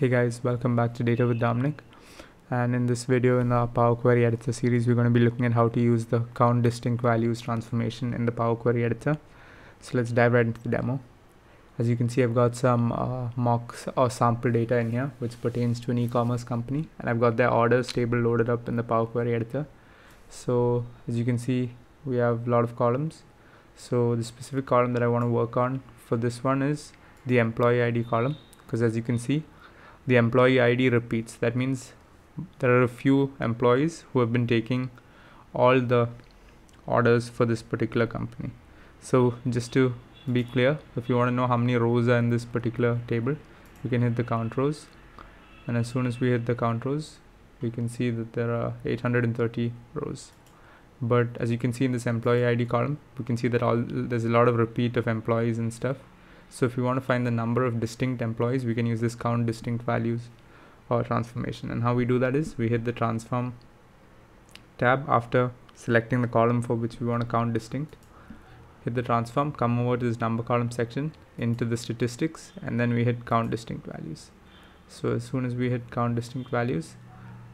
Hey guys, welcome back to Data with Dominic. And in this video in the Power Query Editor series, we're going to be looking at how to use the count distinct values transformation in the Power Query Editor. So let's dive right into the demo. As you can see, I've got some uh, mocks or sample data in here, which pertains to an e-commerce company. And I've got their orders table loaded up in the Power Query Editor. So as you can see, we have a lot of columns. So the specific column that I want to work on for this one is the employee ID column because as you can see the employee ID repeats. That means there are a few employees who have been taking all the orders for this particular company. So just to be clear if you want to know how many rows are in this particular table we can hit the count rows. And as soon as we hit the count rows we can see that there are 830 rows. But as you can see in this employee ID column we can see that all there's a lot of repeat of employees and stuff so if we want to find the number of distinct employees, we can use this count distinct values or transformation. And how we do that is we hit the transform tab after selecting the column for which we want to count distinct. Hit the transform, come over to this number column section into the statistics, and then we hit count distinct values. So as soon as we hit count distinct values,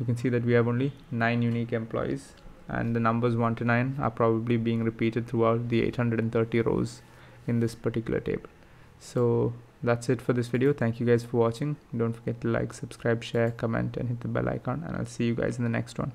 we can see that we have only nine unique employees and the numbers 1 to 9 are probably being repeated throughout the 830 rows in this particular table so that's it for this video. Thank you guys for watching. Don't forget to like subscribe share comment and hit the bell icon. And i'll see you guys in the next one